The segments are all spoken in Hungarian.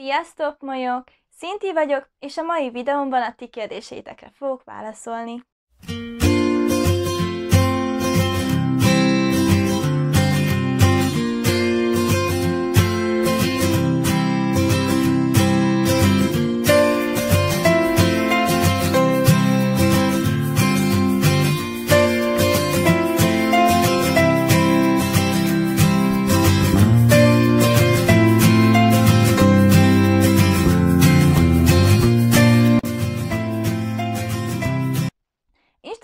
Sziasztok, majok! Szinti vagyok, és a mai videómban a ti kérdéseitekre fogok válaszolni.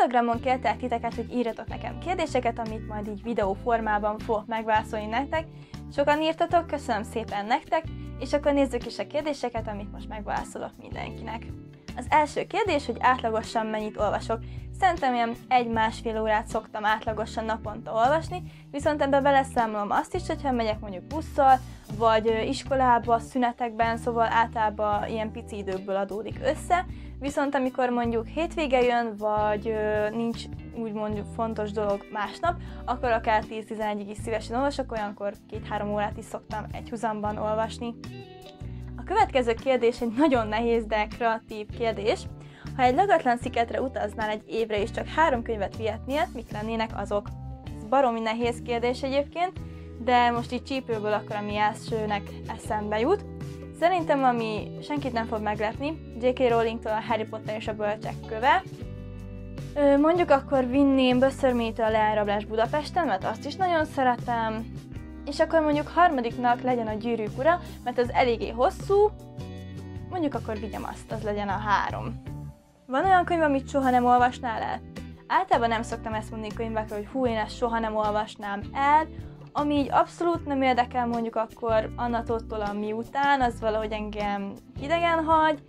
Instagramon kértek titeket, hogy írjatok nekem kérdéseket, amit majd így videó formában fogok megválaszolni nektek. Sokan írtatok, köszönöm szépen nektek, és akkor nézzük is a kérdéseket, amit most megválaszolok mindenkinek. Az első kérdés, hogy átlagosan mennyit olvasok. Szerintem ilyen egy-másfél órát szoktam átlagosan naponta olvasni, viszont ebbe beleszámolom azt is, hogyha megyek mondjuk busszal, vagy iskolába, szünetekben, szóval általában ilyen pici időkből adódik össze, viszont amikor mondjuk hétvége jön, vagy nincs úgymond fontos dolog másnap, akkor akár 10-11-ig is szívesen olvasok, olyankor 2-3 órát is szoktam egy huzamban olvasni. A következő kérdés egy nagyon nehéz, de kreatív kérdés. Ha egy lagatlan szigetre utaznál egy évre és csak három könyvet vihetnél, mik lennének azok? Ez baromi nehéz kérdés egyébként, de most így csípőből akkor ami elsőnek eszembe jut. Szerintem, ami senkit nem fog meglepni, J.K. Rowling-tól a Harry Potter és a Bölcsek köve. Mondjuk akkor vinném Böszörmétől a leányrablás Budapesten, mert azt is nagyon szeretem. És akkor mondjuk harmadiknak legyen a gyűrűk ura, mert az eléggé hosszú. Mondjuk akkor vigyem azt, az legyen a három. Van olyan könyv, amit soha nem olvasnál el? Általában nem szoktam ezt mondani könyvekről, hogy hú, én ezt soha nem olvasnám el, ami így abszolút nem érdekel mondjuk akkor Annatótól a miután, az valahogy engem idegen hagy.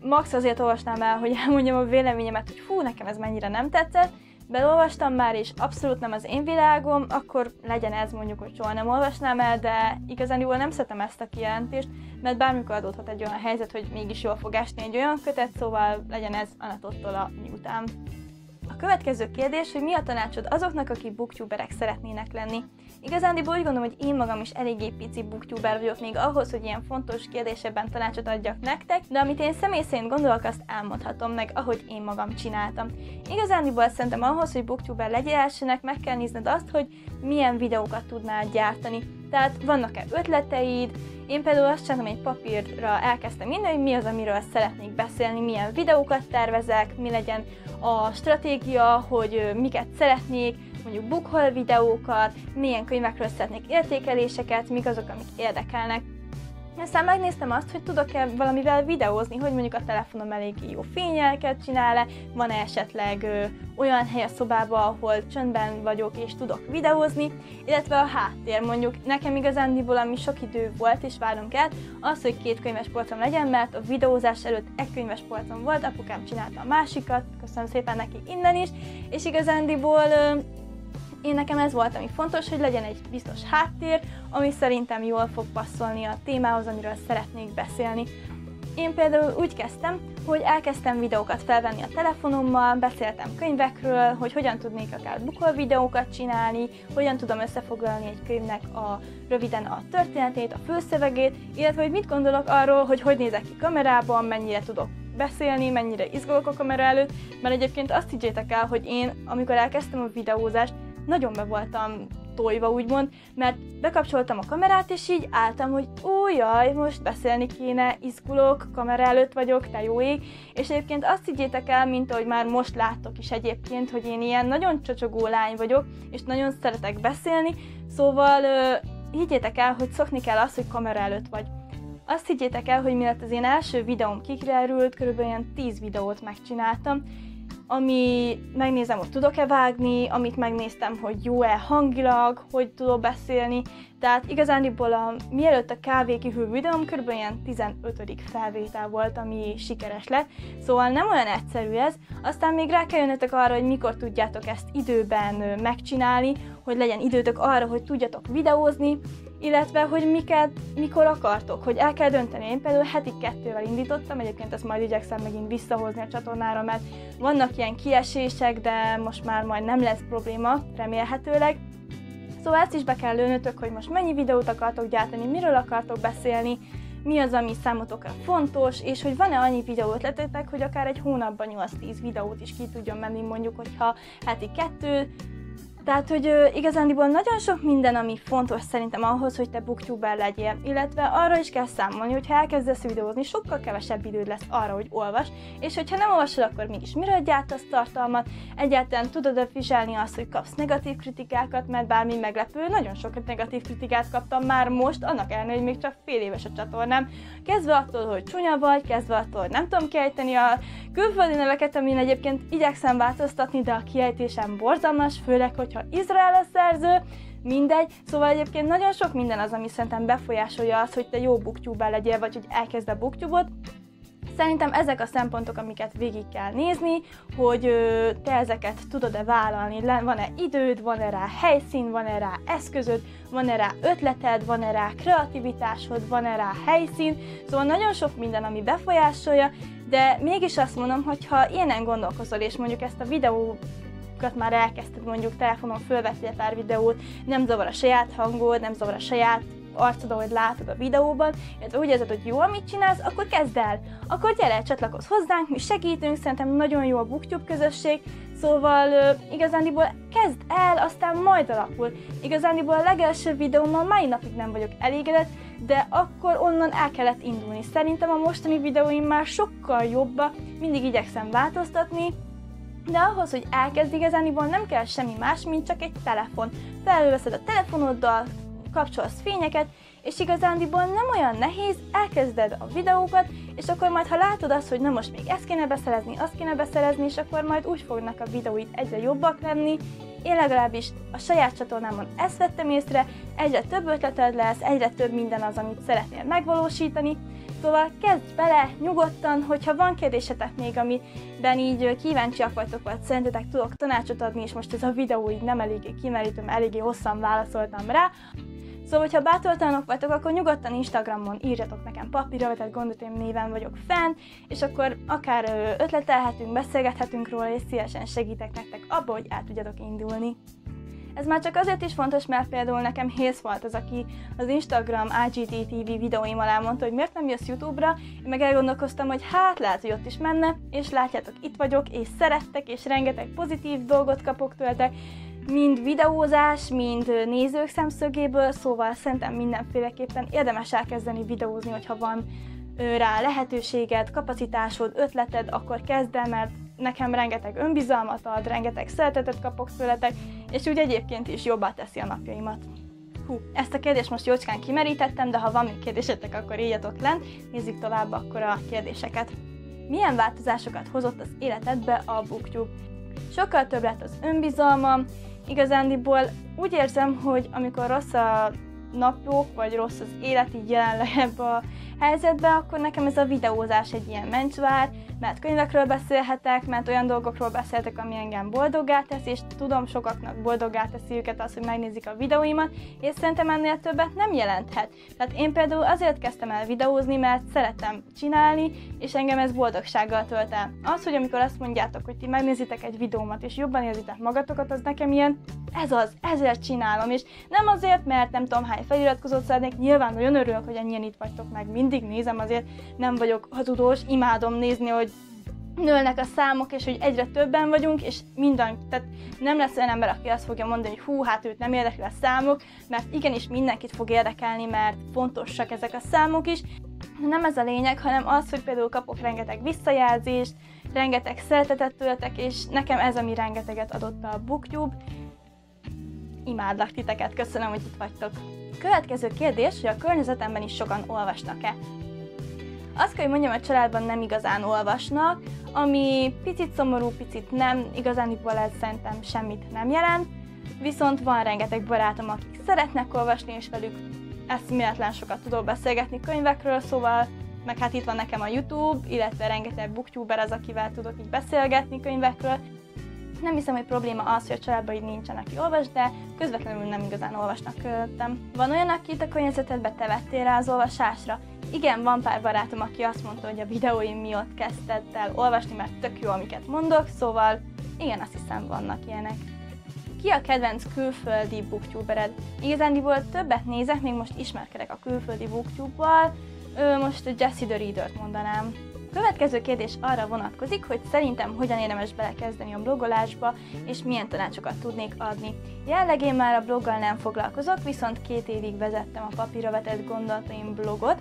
Max azért olvasnám el, hogy elmondjam a véleményemet, hogy hú, nekem ez mennyire nem tetszett, belolvastam már, és abszolút nem az én világom, akkor legyen ez mondjuk, hogy soha nem olvasnám el, de igazán jól nem szeretem ezt a kijelentést, mert bármikor adódhat egy olyan helyzet, hogy mégis jól fog esni egy olyan kötet, szóval legyen ez Anatottól a miután. A következő kérdés, hogy mi a tanácsod azoknak, akik booktuberek szeretnének lenni? Igazándiból úgy gondolom, hogy én magam is eléggé pici booktuber vagyok még ahhoz, hogy ilyen fontos kérdésében tanácsot adjak nektek, de amit én személy szerint gondolok, azt elmondhatom meg, ahogy én magam csináltam. Igazándiból szerintem ahhoz, hogy booktuber legyél elsőnek, meg kell nézned azt, hogy milyen videókat tudnál gyártani. Tehát vannak-e ötleteid, én például azt csináltam, egy papírra elkezdtem minden, hogy mi az, amiről szeretnék beszélni, milyen videókat tervezek, mi legyen a stratégia, hogy miket szeretnék, mondjuk bookhol videókat, milyen könyvekről szeretnék értékeléseket, mik azok, amik érdekelnek. Aztán megnéztem azt, hogy tudok-e valamivel videózni, hogy mondjuk a telefonom elég jó fényelket csinál-e, van-e esetleg ö, olyan hely a szobában, ahol csöndben vagyok és tudok videózni, illetve a háttér. Mondjuk nekem igazándiból, ami sok idő volt és várunk el, az, hogy két könyves polcom legyen, mert a videózás előtt egy könyves polcom volt, apukám csinálta a másikat, köszönöm szépen neki innen is, és igazándiból ö, én nekem ez volt, ami fontos, hogy legyen egy biztos háttér, ami szerintem jól fog passzolni a témához, amiről szeretnék beszélni. Én például úgy kezdtem, hogy elkezdtem videókat felvenni a telefonommal, beszéltem könyvekről, hogy hogyan tudnék akár bukol videókat csinálni, hogyan tudom összefoglalni egy könyvnek a röviden a történetét, a főszövegét, illetve hogy mit gondolok arról, hogy hogy nézek ki kamerában, mennyire tudok beszélni, mennyire izgulok a kamera előtt, mert egyébként azt higgyétek el, hogy én, amikor elkezdtem a videózást, nagyon be voltam tojva, úgymond, mert bekapcsoltam a kamerát, és így álltam, hogy ó, jaj, most beszélni kéne, izgulok, kamera előtt vagyok, te jó ég, és egyébként azt higgyétek el, mint ahogy már most láttok is egyébként, hogy én ilyen nagyon csocsogó lány vagyok, és nagyon szeretek beszélni, szóval higgyétek el, hogy szokni kell azt, hogy kamera előtt vagy. Azt higgyétek el, hogy mielőtt az én első videóm kikerült, körülbelül ilyen 10 videót megcsináltam, ami megnézem, hogy tudok-e vágni, amit megnéztem, hogy jó-e hangilag, hogy tudok beszélni. Tehát igazándiból a, mielőtt a kávé kihűl videóm, kb. ilyen 15. felvétel volt, ami sikeres lett. Szóval nem olyan egyszerű ez. Aztán még rá kell jönnötök arra, hogy mikor tudjátok ezt időben megcsinálni, hogy legyen időtök arra, hogy tudjatok videózni, illetve hogy miket, mikor akartok, hogy el kell dönteni. Én például heti kettővel indítottam, egyébként ezt majd igyekszem megint visszahozni a csatornára, mert vannak ilyen kiesések, de most már majd nem lesz probléma, remélhetőleg. Szóval ezt is be kell lőnötök, hogy most mennyi videót akartok gyártani, miről akartok beszélni, mi az, ami számotokra fontos, és hogy van-e annyi videó ötletetek, hogy akár egy hónapban 8-10 videót is ki tudjon menni, mondjuk, hogyha heti kettő, tehát, hogy ö, igazándiból nagyon sok minden, ami fontos szerintem ahhoz, hogy te booktuber legyél, illetve arra is kell számolni, hogy ha elkezdesz videózni, sokkal kevesebb időd lesz arra, hogy olvas, és hogyha nem olvasod, akkor mégis mire gyártasz tartalmat, egyáltalán tudod-e viselni azt, hogy kapsz negatív kritikákat, mert bármi meglepő, nagyon sok negatív kritikát kaptam már most, annak ellenére, hogy még csak fél éves a csatornám, kezdve attól, hogy csúnya vagy, kezdve attól, hogy nem tudom kiejteni a külföldi neveket, amin egyébként igyekszem változtatni, de a kiejtésem borzalmas, főleg, hogy hogyha Izrael a szerző, mindegy. Szóval egyébként nagyon sok minden az, ami szerintem befolyásolja azt, hogy te jó booktube legyél, vagy hogy elkezd a booktube-ot. Szerintem ezek a szempontok, amiket végig kell nézni, hogy te ezeket tudod-e vállalni, van-e időd, van-e rá helyszín, van-e rá eszközöd, van-e rá ötleted, van-e rá kreativitásod, van-e rá helyszín, szóval nagyon sok minden, ami befolyásolja, de mégis azt mondom, hogy ha ilyenen gondolkozol, és mondjuk ezt a videó már elkezdted mondjuk telefonon fölvetni egy pár videót, nem zavar a saját hangod, nem zavar a saját arcod, ahogy látod a videóban, illetve úgy érzed, hogy jó, amit csinálsz, akkor kezd el. Akkor gyere, csatlakozz hozzánk, mi segítünk, szerintem nagyon jó a BookTube közösség, szóval uh, igazándiból kezd el, aztán majd alakul. Igazándiból a legelső videómmal mai napig nem vagyok elégedett, de akkor onnan el kellett indulni. Szerintem a mostani videóim már sokkal jobbak, mindig igyekszem változtatni, de ahhoz, hogy elkezd igazániból nem kell semmi más, mint csak egy telefon. Felveszed a telefonoddal, kapcsolsz fényeket, és igazándiból nem olyan nehéz, elkezded a videókat, és akkor majd ha látod azt, hogy na most még ezt kéne beszerezni, azt kéne beszerezni, és akkor majd úgy fognak a videóid egyre jobbak lenni, én legalábbis a saját csatornámon ezt vettem észre, egyre több ötleted lesz, egyre több minden az, amit szeretnél megvalósítani, Szóval kezdj bele nyugodtan, hogyha van kérdésetek még, amiben így kíváncsiak vagytok, vagy szerintetek tudok tanácsot adni, és most ez a videó így nem eléggé kimerítő, eléggé hosszan válaszoltam rá, Szóval, hogyha bátortalanok vagytok, akkor nyugodtan Instagramon írjatok nekem papírra, tehát gondot én néven vagyok fenn, és akkor akár ötletelhetünk, beszélgethetünk róla, és szívesen segítek nektek abba, hogy el tudjatok indulni. Ez már csak azért is fontos, mert például nekem Hész volt az, aki az Instagram IGT TV videóim alá mondta, hogy miért nem jössz YouTube-ra, én meg elgondolkoztam, hogy hát lehet, hogy ott is menne, és látjátok, itt vagyok, és szerettek, és rengeteg pozitív dolgot kapok tőletek, mind videózás, mind nézők szemszögéből, szóval szerintem mindenféleképpen érdemes elkezdeni videózni, hogyha van rá lehetőséged, kapacitásod, ötleted, akkor kezd el, mert nekem rengeteg önbizalmat ad, rengeteg szeretetet kapok tőletek, és úgy egyébként is jobbá teszi a napjaimat. Hú, ezt a kérdést most jócskán kimerítettem, de ha van még kérdésetek, akkor írjatok lent, nézzük tovább akkor a kérdéseket. Milyen változásokat hozott az életedbe a BookTube? Sokkal több lett az önbizalmam, igazándiból úgy érzem, hogy amikor rossz a napok, vagy rossz az élet így jelenleg ebbe a helyzetbe, akkor nekem ez a videózás egy ilyen mencsvár, mert könyvekről beszélhetek, mert olyan dolgokról beszéltek, ami engem boldoggá tesz, és tudom, sokaknak boldoggá teszi őket az, hogy megnézik a videóimat, és szerintem ennél többet nem jelenthet. Tehát én például azért kezdtem el videózni, mert szeretem csinálni, és engem ez boldogsággal tölt el. Az, hogy amikor azt mondjátok, hogy ti megnézitek egy videómat, és jobban érzitek magatokat, az nekem ilyen, ez az, ezért csinálom, és nem azért, mert nem tudom hány feliratkozót szeretnék, nyilván nagyon örülök, hogy ennyien itt vagytok meg, mindig nézem, azért nem vagyok hazudós, imádom nézni, hogy nőnek a számok, és hogy egyre többen vagyunk, és minden, tehát nem lesz olyan ember, aki azt fogja mondani, hogy hú, hát őt nem érdekli a számok, mert igenis mindenkit fog érdekelni, mert fontosak ezek a számok is. Nem ez a lényeg, hanem az, hogy például kapok rengeteg visszajelzést, rengeteg szeretetet tőletek, és nekem ez, ami rengeteget adott a BookTube. Imádlak titeket, köszönöm, hogy itt vagytok. Következő kérdés, hogy a környezetemben is sokan olvasnak-e? Azt kell, hogy mondjam, a családban nem igazán olvasnak, ami picit szomorú, picit nem, igazán ez szerintem semmit nem jelent, viszont van rengeteg barátom, akik szeretnek olvasni, és velük eszméletlen sokat tudok beszélgetni könyvekről, szóval meg hát itt van nekem a YouTube, illetve rengeteg booktuber az, akivel tudok így beszélgetni könyvekről. Nem hiszem, hogy probléma az, hogy a családban így nincsen, aki olvas, de közvetlenül nem igazán olvasnak körülöttem. Van olyan, aki itt a környezetedbe te vettél rá az olvasásra? Igen, van pár barátom, aki azt mondta, hogy a videóim miatt kezdted el olvasni, mert tök jó, amiket mondok, szóval igen, azt hiszem vannak ilyenek. Ki a kedvenc külföldi booktubered? Igazándiból többet nézek, még most ismerkedek a külföldi booktube-val. Ö, most Jesse the Reader-t mondanám. Következő kérdés arra vonatkozik, hogy szerintem hogyan érdemes belekezdeni a blogolásba, és milyen tanácsokat tudnék adni. Jelenleg én már a bloggal nem foglalkozok, viszont két évig vezettem a papírra vetett gondolataim blogot.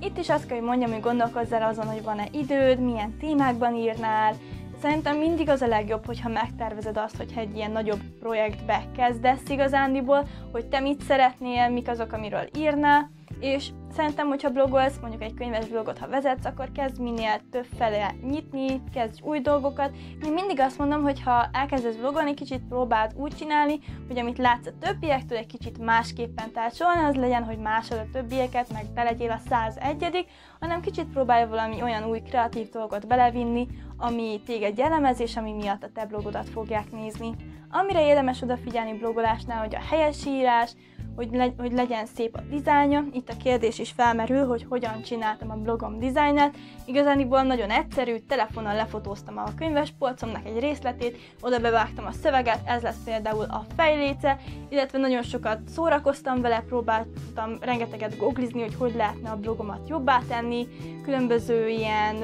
Itt is azt kell, hogy mondjam, hogy gondolkozzál azon, hogy van-e időd, milyen témákban írnál, Szerintem mindig az a legjobb, hogyha megtervezed azt, hogyha egy ilyen nagyobb projektbe kezdesz igazándiból, hogy te mit szeretnél, mik azok, amiről írnál, és szerintem, hogyha blogolsz, mondjuk egy könyves blogot, ha vezetsz, akkor kezd minél több fele nyitni, kezdj új dolgokat. Én mindig azt mondom, hogy ha elkezdesz blogolni, kicsit próbáld úgy csinálni, hogy amit látsz a többiektől, egy kicsit másképpen tárcsolni, az legyen, hogy másod a többieket, meg te legyél a 101 hanem kicsit próbálj valami olyan új kreatív dolgot belevinni, ami téged jellemez, és ami miatt a te blogodat fogják nézni. Amire érdemes odafigyelni blogolásnál, hogy a helyes írás, hogy, le, hogy legyen szép a dizájnja. Itt a kérdés is felmerül, hogy hogyan csináltam a blogom dizájnát. Igazániból nagyon egyszerű, telefonnal lefotóztam a könyves polcomnak egy részletét, oda bevágtam a szöveget, ez lesz például a fejléce, illetve nagyon sokat szórakoztam vele, próbáltam rengeteget googlizni, hogy hogy lehetne a blogomat jobbá tenni, különböző ilyen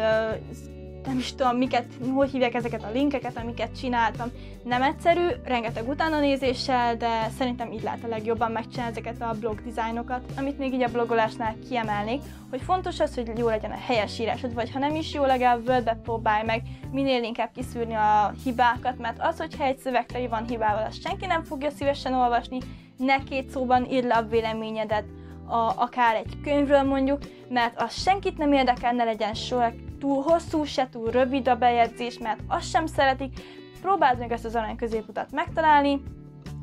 nem is tudom, miket, hogy hívják ezeket a linkeket, amiket csináltam. Nem egyszerű, rengeteg utána nézéssel, de szerintem így lehet a legjobban megcsinálni ezeket a blog dizájnokat. Amit még így a blogolásnál kiemelnék, hogy fontos az, hogy jó legyen a helyes írásod, vagy ha nem is jó, legalább word próbálj meg minél inkább kiszűrni a hibákat, mert az, hogyha egy szövegteli van hibával, azt senki nem fogja szívesen olvasni, ne két szóban írd le a véleményedet, a, akár egy könyvről mondjuk, mert az senkit nem érdekel, ne legyen soha túl hosszú, se túl rövid a bejegyzés, mert azt sem szeretik. Próbáld meg ezt az arany középutat megtalálni,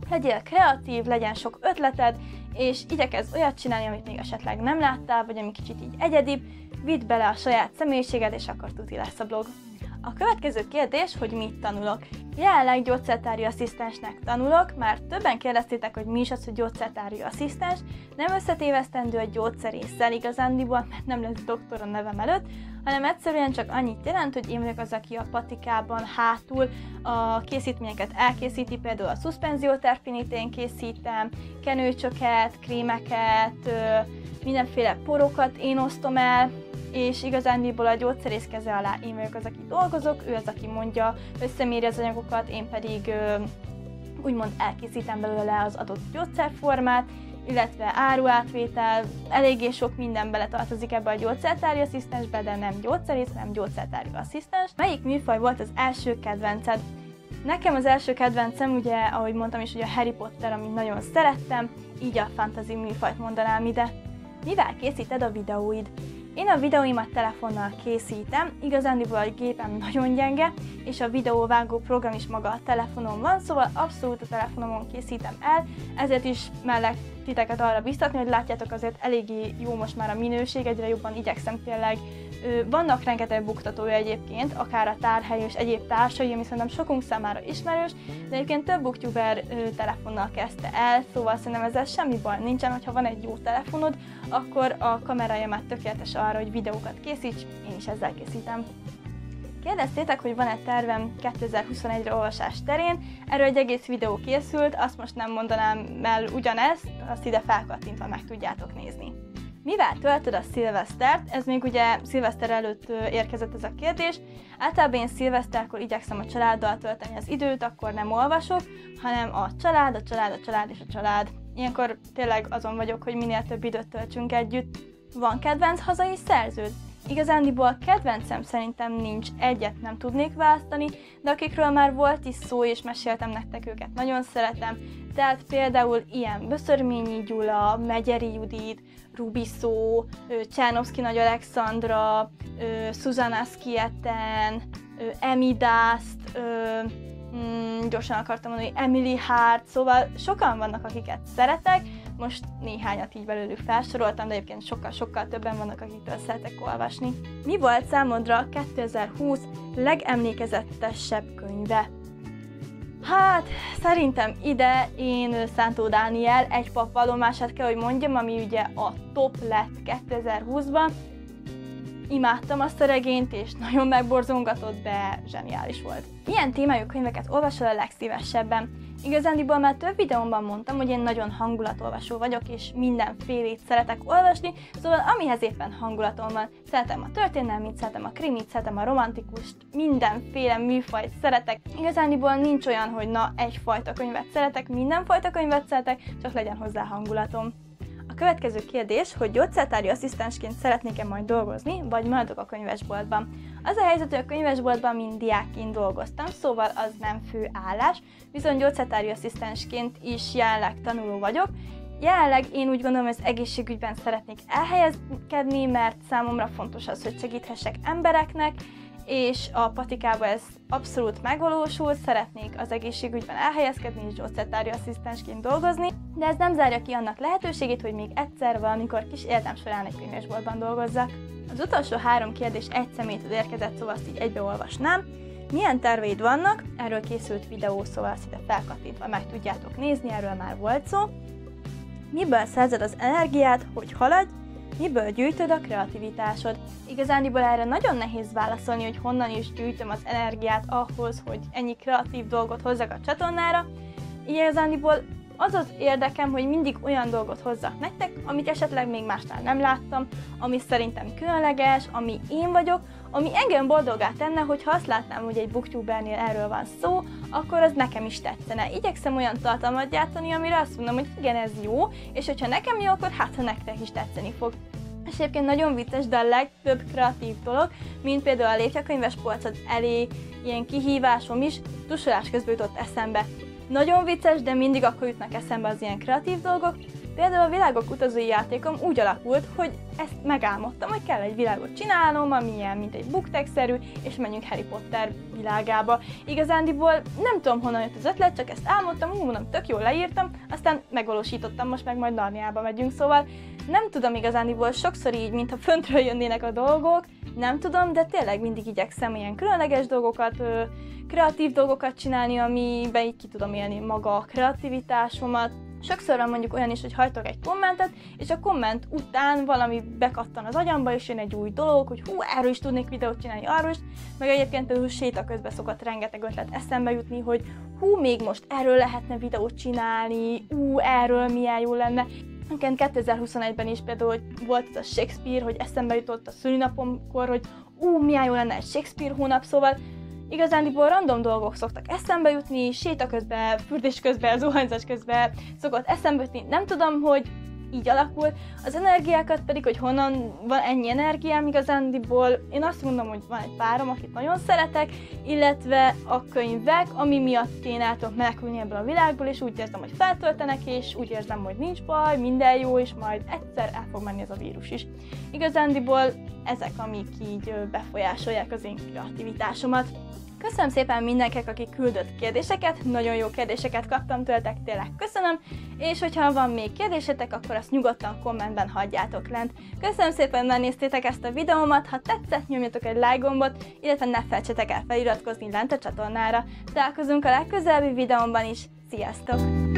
legyél kreatív, legyen sok ötleted, és igyekezz olyat csinálni, amit még esetleg nem láttál, vagy ami kicsit így egyedibb, vidd bele a saját személyiséged, és akkor tuti lesz a blog. A következő kérdés, hogy mit tanulok. Jelenleg gyógyszertári asszisztensnek tanulok, már többen kérdeztétek, hogy mi is az, hogy gyógyszertári asszisztens. Nem összetévesztendő a gyógyszerésszel igazándiból, mert nem lesz doktor a nevem előtt, hanem egyszerűen csak annyit jelent, hogy én vagyok az, aki a patikában hátul a készítményeket elkészíti, például a szuspenzióterpinit én készítem, kenőcsöket, krémeket, mindenféle porokat én osztom el, és igazándiból a gyógyszerész keze alá én vagyok az, aki dolgozok, ő az, aki mondja, összeméri az anyagokat, én pedig úgymond elkészítem belőle az adott gyógyszerformát, illetve áruátvétel, eléggé sok minden bele tartozik ebbe a gyógyszertári asszisztensbe, de nem gyógyszerész, hanem gyógyszertári asszisztens. Melyik műfaj volt az első kedvenced? Nekem az első kedvencem, ugye, ahogy mondtam is, hogy a Harry Potter, amit nagyon szerettem, így a fantasy műfajt mondanám ide. Mivel készíted a videóid? Én a videóimat telefonnal készítem, igazándiból a gépem nagyon gyenge, és a videóvágó program is maga a telefonon van, szóval abszolút a telefonomon készítem el, ezért is mellett titeket arra biztatni, hogy látjátok azért eléggé jó most már a minőség, egyre jobban igyekszem tényleg. Vannak rengeteg buktatója egyébként, akár a tárhely és egyéb társai, ami szerintem sokunk számára ismerős, de egyébként több booktuber telefonnal kezdte el, szóval szerintem ezzel semmi baj nincsen, hogyha van egy jó telefonod, akkor a kamerája már tökéletes arra, hogy videókat készíts, én is ezzel készítem. Kérdeztétek, hogy van-e tervem 2021-re olvasás terén, erről egy egész videó készült, azt most nem mondanám el ugyanezt, azt ide felkattintva meg tudjátok nézni. Mivel töltöd a szilvesztert? Ez még ugye szilveszter előtt érkezett ez a kérdés. Általában én szilveszterkor igyekszem a családdal tölteni az időt, akkor nem olvasok, hanem a család, a család, a család és a család. Ilyenkor tényleg azon vagyok, hogy minél több időt töltsünk együtt. Van kedvenc hazai szerződ? Igazándiból kedvencem szerintem nincs, egyet nem tudnék választani, de akikről már volt is szó, és meséltem nektek őket, nagyon szeretem. Tehát például ilyen Böszörményi Gyula, Megyeri Judit, Rubiszó, Csernovszki Nagy Alexandra, Susanna Skieten, Emidászt, mm, gyorsan akartam mondani, Emily Hart, szóval sokan vannak, akiket szeretek, most néhányat így belőlük felsoroltam, de egyébként sokkal-sokkal többen vannak, akitől szeretek olvasni. Mi volt számodra 2020 legemlékezettesebb könyve? Hát, szerintem ide én Szántó Dániel egy pap valomását kell, hogy mondjam, ami ugye a top lett 2020-ban. Imádtam azt a regényt, és nagyon megborzongatott, de zseniális volt. Milyen témájú könyveket olvasol a legszívesebben? Igazándiból már több videómban mondtam, hogy én nagyon hangulatolvasó vagyok, és mindenfélét szeretek olvasni, szóval amihez éppen hangulatom van, szeretem a történelmit, szeretem a krimit, szeretem a romantikust, mindenféle műfajt szeretek. Igazándiból nincs olyan, hogy na, egyfajta könyvet szeretek, mindenfajta könyvet szeretek, csak legyen hozzá hangulatom. Következő kérdés, hogy gyógyszertári asszisztensként szeretnék-e majd dolgozni, vagy maradok a könyvesboltban. Az a helyzet, hogy a könyvesboltban mind diákként dolgoztam, szóval az nem fő állás, viszont gyógyszertári asszisztensként is jelenleg tanuló vagyok, Jelenleg én úgy gondolom, hogy az egészségügyben szeretnék elhelyezkedni, mert számomra fontos az, hogy segíthessek embereknek, és a patikában ez abszolút megvalósul, szeretnék az egészségügyben elhelyezkedni és gyógyszertári asszisztensként dolgozni, de ez nem zárja ki annak lehetőségét, hogy még egyszer valamikor kis életem során egy könyvesboltban dolgozzak. Az utolsó három kérdés egy szeméthez érkezett, szóval azt így egybeolvasnám. Milyen terveid vannak? Erről készült videó, szóval azt ide felkattintva meg tudjátok nézni, erről már volt szó. Miből szerzed az energiát, hogy haladj, Miből gyűjtöd a kreativitásod? Igazániból erre nagyon nehéz válaszolni, hogy honnan is gyűjtöm az energiát ahhoz, hogy ennyi kreatív dolgot hozzak a csatornára. Igazániból az az érdekem, hogy mindig olyan dolgot hozzak nektek, amit esetleg még másnál nem láttam, ami szerintem különleges, ami én vagyok, ami engem boldogá tenne, hogyha azt látnám, hogy egy booktubernél erről van szó, akkor az nekem is tetszene. Igyekszem olyan tartalmat gyártani, amire azt mondom, hogy igen, ez jó, és hogyha nekem jó, akkor hát ha nektek is tetszeni fog. És egyébként nagyon vicces, de a legtöbb kreatív dolog, mint például a lépcsőkönyves polcod elé ilyen kihívásom is, tusolás közben jutott eszembe. Nagyon vicces, de mindig akkor jutnak eszembe az ilyen kreatív dolgok. Például a világok utazói játékom úgy alakult, hogy ezt megálmodtam, hogy kell egy világot csinálnom, ami ilyen, mint egy booktek-szerű, és menjünk Harry Potter világába. Igazándiból nem tudom honnan jött az ötlet, csak ezt álmodtam, úgy mondom, tök jól leírtam, aztán megvalósítottam, most meg majd Narniába megyünk, szóval nem tudom igazándiból sokszor így, mintha föntről jönnének a dolgok, nem tudom, de tényleg mindig igyekszem ilyen különleges dolgokat, kreatív dolgokat csinálni, amiben így ki tudom élni maga a kreativitásomat, Sokszor van mondjuk olyan is, hogy hajtok egy kommentet, és a komment után valami bekattan az agyamba, és jön egy új dolog, hogy hú, erről is tudnék videót csinálni, arról is. Meg egyébként például séta közben szokott rengeteg ötlet eszembe jutni, hogy hú, még most erről lehetne videót csinálni, ú, erről milyen jó lenne. Nekem 2021-ben is például volt ez a Shakespeare, hogy eszembe jutott a szülinapomkor, hogy ú, milyen jó lenne egy Shakespeare hónap, szóval igazándiból random dolgok szoktak eszembe jutni, séta közben, fürdés közben, zuhanyzás közben szokott eszembe jutni, nem tudom, hogy így alakul. Az energiákat pedig, hogy honnan van ennyi energiám igazándiból, én azt mondom, hogy van egy párom, akit nagyon szeretek, illetve a könyvek, ami miatt én el tudok menekülni ebből a világból, és úgy érzem, hogy feltöltenek, és úgy érzem, hogy nincs baj, minden jó, és majd egyszer el fog menni ez a vírus is. Igazándiból ezek, amik így befolyásolják az én kreativitásomat. Köszönöm szépen mindenkinek, aki küldött kérdéseket, nagyon jó kérdéseket kaptam tőletek, tényleg köszönöm, és hogyha van még kérdésetek, akkor azt nyugodtan kommentben hagyjátok lent. Köszönöm szépen, hogy néztétek ezt a videómat, ha tetszett, nyomjatok egy like gombot, illetve ne felejtsetek el feliratkozni lent a csatornára. Találkozunk a legközelebbi videómban is, sziasztok!